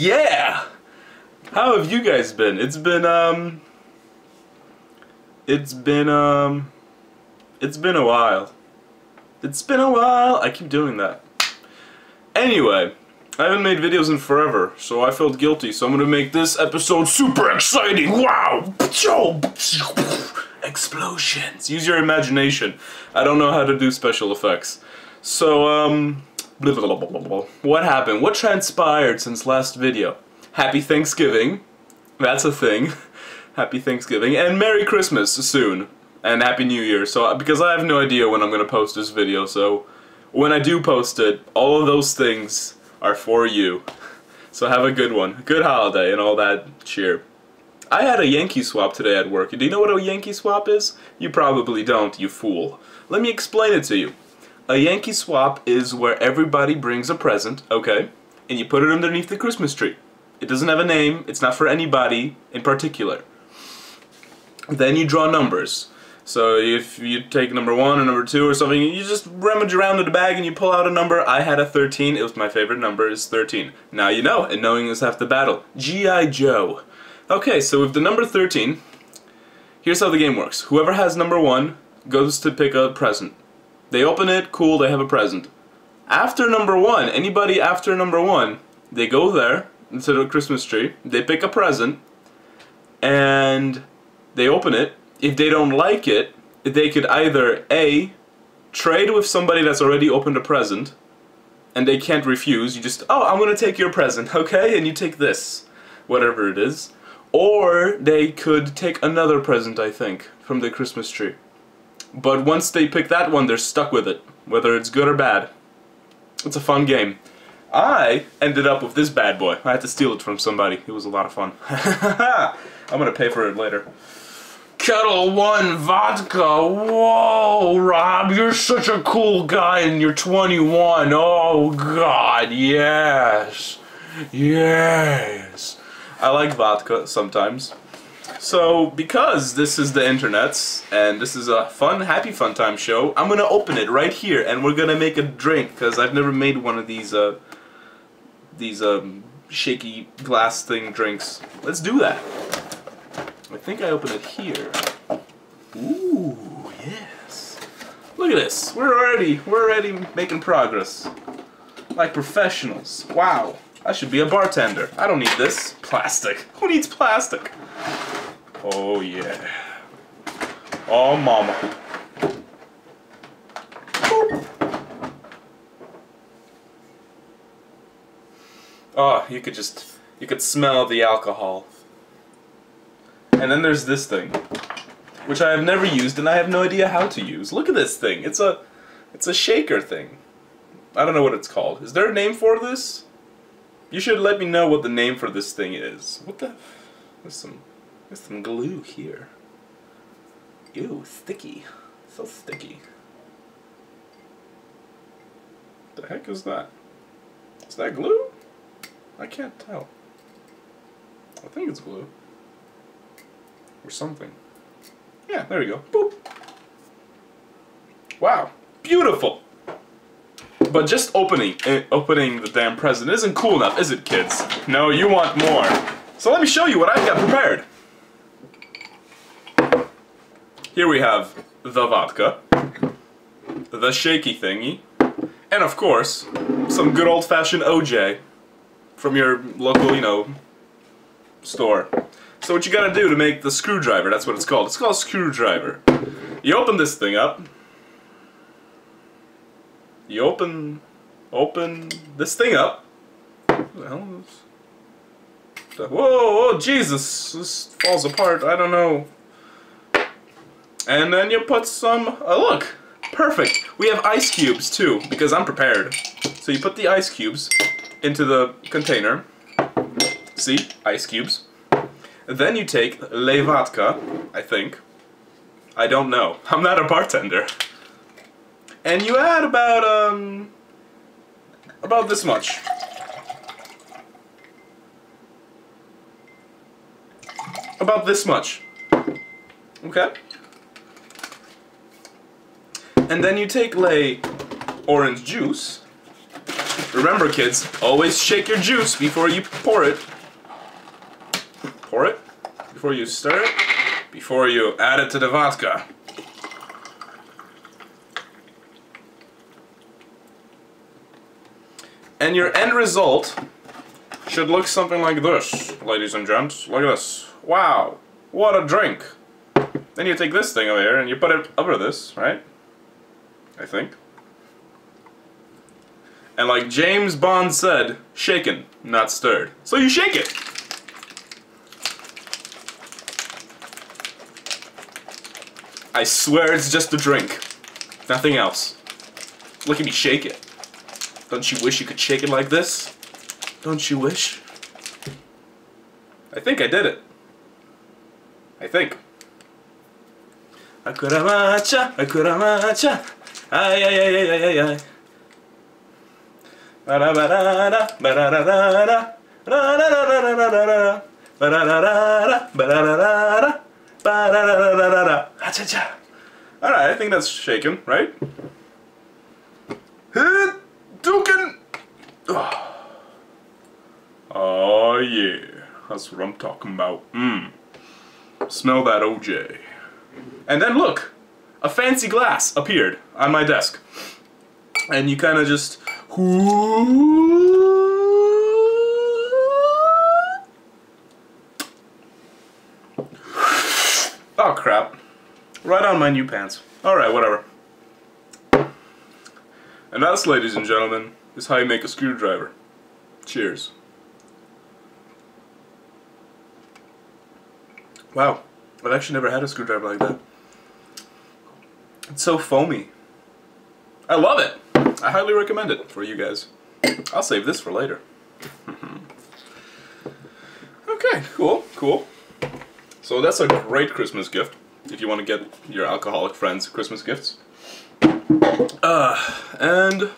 Yeah! How have you guys been? It's been, um... It's been, um... It's been a while. It's been a while. I keep doing that. Anyway, I haven't made videos in forever, so I felt guilty, so I'm gonna make this episode super exciting! Wow! Explosions! Use your imagination. I don't know how to do special effects. So, um... Blah, blah, blah, what happened? What transpired since last video? Happy Thanksgiving. That's a thing. Happy Thanksgiving. And Merry Christmas soon. And Happy New Year. So, uh, because I have no idea when I'm gonna post this video, so... When I do post it, all of those things are for you. So have a good one. Good holiday and all that cheer. I had a Yankee swap today at work. Do you know what a Yankee swap is? You probably don't, you fool. Let me explain it to you. A Yankee swap is where everybody brings a present, okay, and you put it underneath the Christmas tree. It doesn't have a name, it's not for anybody in particular. Then you draw numbers. So if you take number one or number two or something, you just rummage around in the bag and you pull out a number. I had a 13. It was my favorite number is 13. Now you know, and knowing is half the battle. G.I. Joe. Okay, so with the number 13, here's how the game works. Whoever has number one goes to pick a present. They open it, cool, they have a present. After number one, anybody after number one, they go there, into the Christmas tree, they pick a present, and they open it. If they don't like it, they could either A, trade with somebody that's already opened a present, and they can't refuse, you just, oh, I'm gonna take your present, okay? And you take this, whatever it is. Or they could take another present, I think, from the Christmas tree. But once they pick that one, they're stuck with it, whether it's good or bad. It's a fun game. I ended up with this bad boy. I had to steal it from somebody. It was a lot of fun. I'm gonna pay for it later. Ketel One vodka. Whoa, Rob, you're such a cool guy and you're 21. Oh, God, yes. Yes. I like vodka sometimes. So, because this is the internets, and this is a fun, happy fun time show, I'm gonna open it right here, and we're gonna make a drink, because I've never made one of these, uh, these, um, shaky glass thing drinks. Let's do that. I think I open it here. Ooh, yes. Look at this. We're already, we're already making progress. Like professionals. Wow. I should be a bartender. I don't need this. Plastic. Who needs plastic? Oh, yeah. Oh, mama. Oh, you could just, you could smell the alcohol. And then there's this thing, which I have never used and I have no idea how to use. Look at this thing. It's a, it's a shaker thing. I don't know what it's called. Is there a name for this? You should let me know what the name for this thing is. What the? There's some, there's some glue here. Ew, sticky. So sticky. What the heck is that? Is that glue? I can't tell. I think it's glue. Or something. Yeah, there we go. Boop. Wow. Beautiful. But just opening uh, opening the damn present isn't cool enough, is it, kids? No, you want more. So let me show you what I've got prepared. Here we have the vodka, the shaky thingy, and of course, some good old-fashioned OJ from your local, you know, store. So what you gotta do to make the screwdriver, that's what it's called. It's called screwdriver. You open this thing up, you open open this thing up. Whoa, whoa, Jesus! This falls apart. I don't know. And then you put some. Oh, look! Perfect! We have ice cubes too, because I'm prepared. So you put the ice cubes into the container. See? Ice cubes. Then you take Le Vodka, I think. I don't know. I'm not a bartender and you add about um about this much. About this much. Okay? And then you take lay orange juice Remember, kids, always shake your juice before you pour it. Pour it before you stir it, before you add it to the vodka. And your end result should look something like this, ladies and gents. Look at this. Wow, what a drink. Then you take this thing over here and you put it over this, right? I think. And like James Bond said, shaken, not stirred. So you shake it. I swear it's just a drink. Nothing else. Look at me shake it. Don't you wish you could shake it like this? Don't you wish? I think I did it. I think. Hakuna matcha, hakuna matcha. Ay, ay, ay, ay, ay, ay. Ha-cha-cha. Alright, I think that's shaken, right? Dukin! Oh yeah, that's what I'm talking about. Mmm. Smell that OJ. And then look, a fancy glass appeared on my desk. And you kind of just... Oh crap. Right on my new pants. Alright, whatever. And that's, ladies and gentlemen, is how you make a screwdriver. Cheers. Wow, I've actually never had a screwdriver like that. It's so foamy. I love it. I highly recommend it for you guys. I'll save this for later. okay, cool, cool. So that's a great Christmas gift if you want to get your alcoholic friends Christmas gifts. Uh, and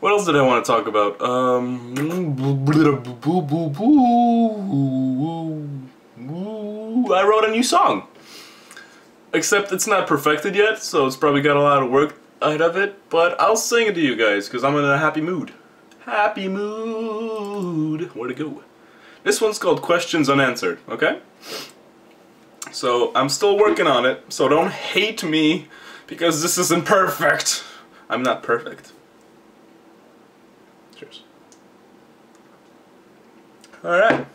what else did I want to talk about? Um, I wrote a new song. Except it's not perfected yet, so it's probably got a lot of work out of it, but I'll sing it to you guys because I'm in a happy mood. Happy mood. Where to go? This one's called Questions Unanswered, okay? So I'm still working on it, so don't hate me because this isn't perfect. I'm not perfect. Cheers. Alright.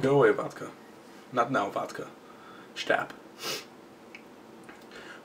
Go away, vodka. Not now, vodka. Stab.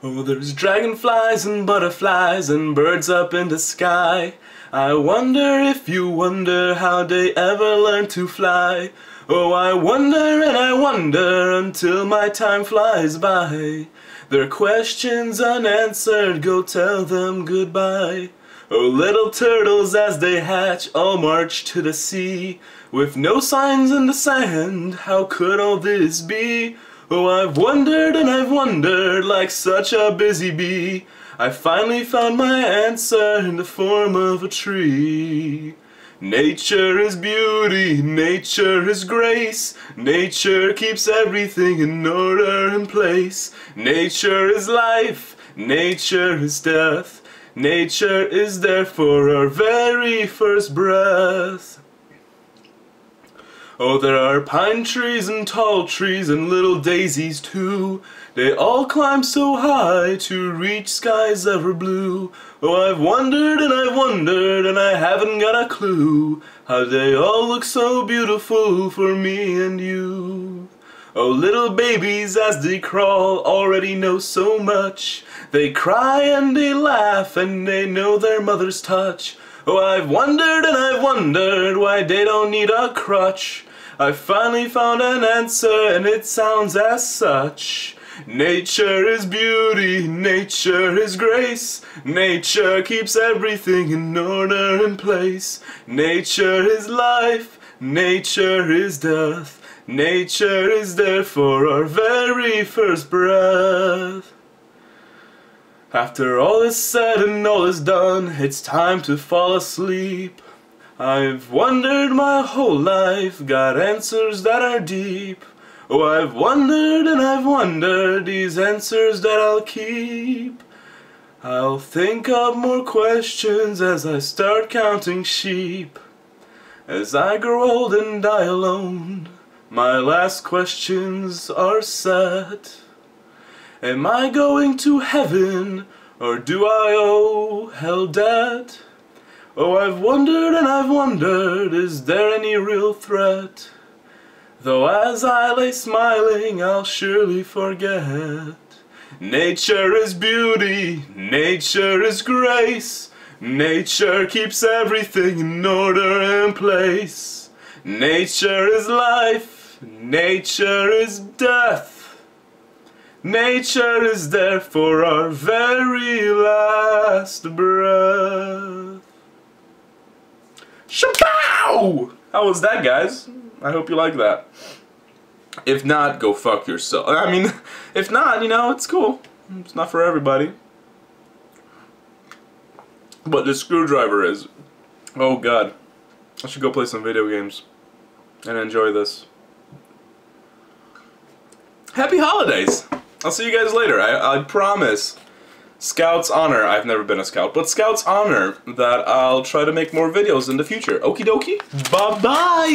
Oh, there's dragonflies and butterflies and birds up in the sky. I wonder if you wonder how they ever learn to fly. Oh, I wonder and I wonder until my time flies by. Their questions unanswered, go tell them goodbye. Oh, little turtles as they hatch all march to the sea. With no signs in the sand, how could all this be? Oh, I've wondered and I've wondered like such a busy bee. I finally found my answer in the form of a tree. Nature is beauty, nature is grace, nature keeps everything in order and place. Nature is life, nature is death, nature is there for our very first breath. Oh, there are pine trees and tall trees and little daisies too. They all climb so high to reach skies ever blue. Oh, I've wondered and I've wondered and I haven't got a clue how they all look so beautiful for me and you. Oh, little babies as they crawl already know so much. They cry and they laugh and they know their mother's touch. Oh, I've wondered and I've wondered why they don't need a crutch. I finally found an answer and it sounds as such. Nature is beauty, nature is grace. Nature keeps everything in order and place. Nature is life, nature is death. Nature is there for our very first breath. After all is said and all is done, it's time to fall asleep. I've wondered my whole life, got answers that are deep. Oh, I've wondered and I've wondered these answers that I'll keep. I'll think of more questions as I start counting sheep. As I grow old and die alone, my last questions are set. Am I going to heaven, or do I owe hell debt? Oh, I've wondered and I've wondered, is there any real threat? Though as I lay smiling, I'll surely forget. Nature is beauty, nature is grace. Nature keeps everything in order and place. Nature is life, nature is death. Nature is there for our very last breath. Shapow! How was that, guys? I hope you like that. If not, go fuck yourself. I mean, if not, you know, it's cool. It's not for everybody. But the screwdriver is. Oh god. I should go play some video games and enjoy this. Happy holidays! I'll see you guys later. I, I promise. Scout's honor. I've never been a scout, but Scout's honor that I'll try to make more videos in the future. Okie dokie. Bye bye.